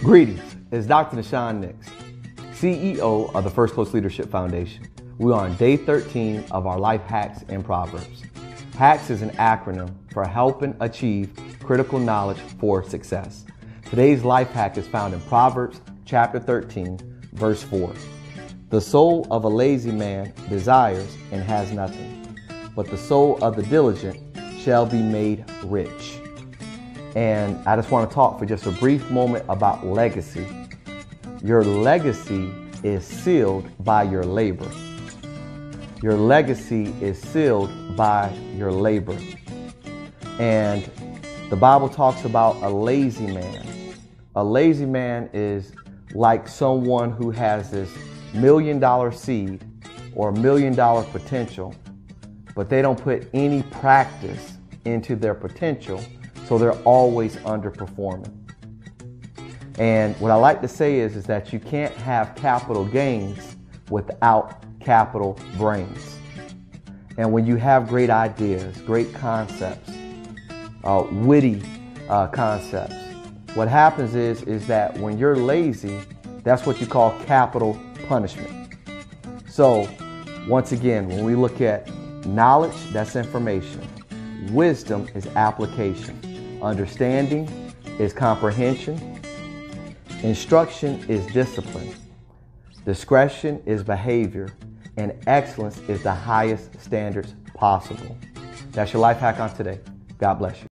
Greetings, it's Dr. Nahshon Nicks, CEO of the First Coast Leadership Foundation. We're on day 13 of our Life Hacks and Proverbs. HACKS is an acronym for Helping Achieve Critical Knowledge for Success. Today's life hack is found in Proverbs chapter 13, verse 4. The soul of a lazy man desires and has nothing, but the soul of the diligent shall be made rich. And I just want to talk for just a brief moment about legacy. Your legacy is sealed by your labor. Your legacy is sealed by your labor. And the Bible talks about a lazy man. A lazy man is like someone who has this million dollar seed or million dollar potential, but they don't put any practice into their potential so they're always underperforming. And what I like to say is, is that you can't have capital gains without capital brains. And when you have great ideas, great concepts, uh, witty uh, concepts, what happens is, is that when you're lazy, that's what you call capital punishment. So, once again, when we look at knowledge, that's information. Wisdom is application. Understanding is comprehension. Instruction is discipline. Discretion is behavior. And excellence is the highest standards possible. That's your life hack on today. God bless you.